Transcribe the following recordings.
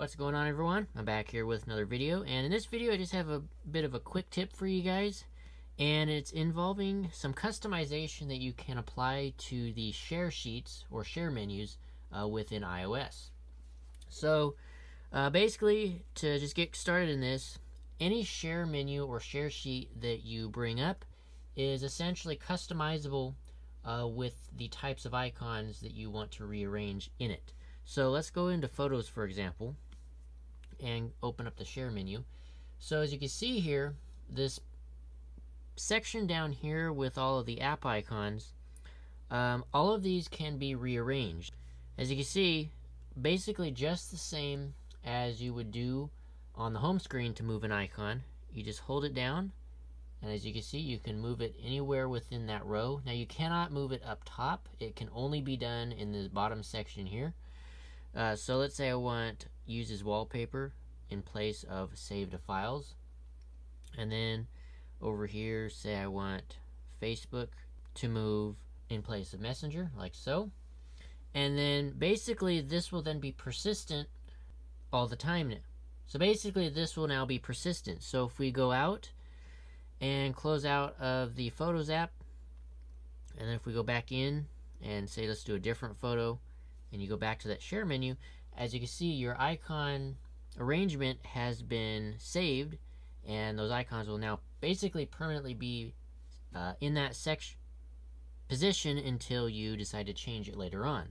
What's going on everyone? I'm back here with another video and in this video I just have a bit of a quick tip for you guys and it's involving some customization that you can apply to the share sheets or share menus uh, within iOS. So uh, basically to just get started in this any share menu or share sheet that you bring up is essentially customizable uh, with the types of icons that you want to rearrange in it. So let's go into photos for example and open up the share menu. So as you can see here, this section down here with all of the app icons, um, all of these can be rearranged. As you can see, basically just the same as you would do on the home screen to move an icon. You just hold it down, and as you can see, you can move it anywhere within that row. Now you cannot move it up top. It can only be done in the bottom section here. Uh, so let's say I want uses wallpaper in place of save to files. And then over here, say I want Facebook to move in place of Messenger, like so. And then basically this will then be persistent all the time now. So basically this will now be persistent. So if we go out and close out of the Photos app, and then if we go back in and say let's do a different photo, and you go back to that share menu, as you can see your icon arrangement has been saved and those icons will now basically permanently be uh, in that section position until you decide to change it later on.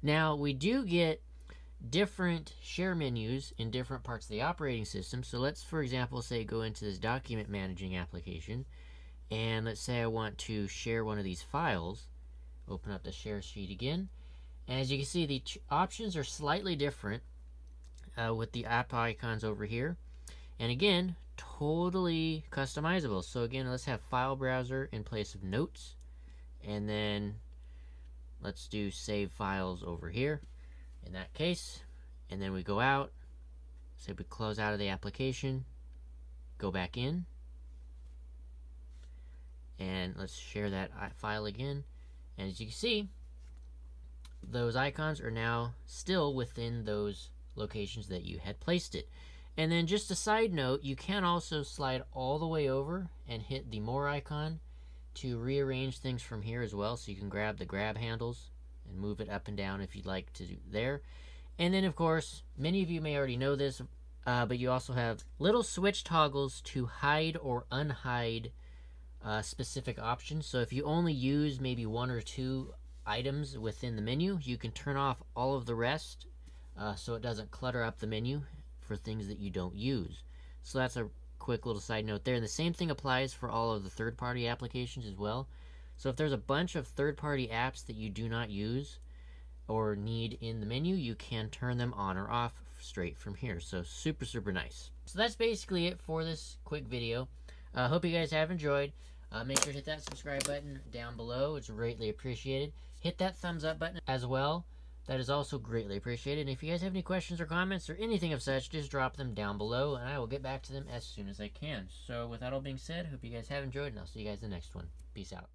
Now we do get different share menus in different parts of the operating system. So let's for example say go into this document managing application and let's say I want to share one of these files. Open up the share sheet again. And as you can see the options are slightly different uh, with the app icons over here. And again, totally customizable. So again, let's have file browser in place of notes. And then let's do save files over here in that case. And then we go out, say we close out of the application, go back in, and let's share that file again. And as you can see, those icons are now still within those locations that you had placed it. And then just a side note, you can also slide all the way over and hit the more icon to rearrange things from here as well. So you can grab the grab handles and move it up and down if you'd like to do there. And then of course, many of you may already know this, uh, but you also have little switch toggles to hide or unhide uh, specific options. So if you only use maybe one or two items within the menu, you can turn off all of the rest uh, so it doesn't clutter up the menu for things that you don't use. So that's a quick little side note there. And the same thing applies for all of the third-party applications as well. So if there's a bunch of third-party apps that you do not use or need in the menu, you can turn them on or off straight from here. So super, super nice. So that's basically it for this quick video. I uh, hope you guys have enjoyed. Uh, make sure to hit that subscribe button down below. It's greatly appreciated. Hit that thumbs up button as well. That is also greatly appreciated. And if you guys have any questions or comments or anything of such, just drop them down below and I will get back to them as soon as I can. So with that all being said, hope you guys have enjoyed and I'll see you guys in the next one. Peace out.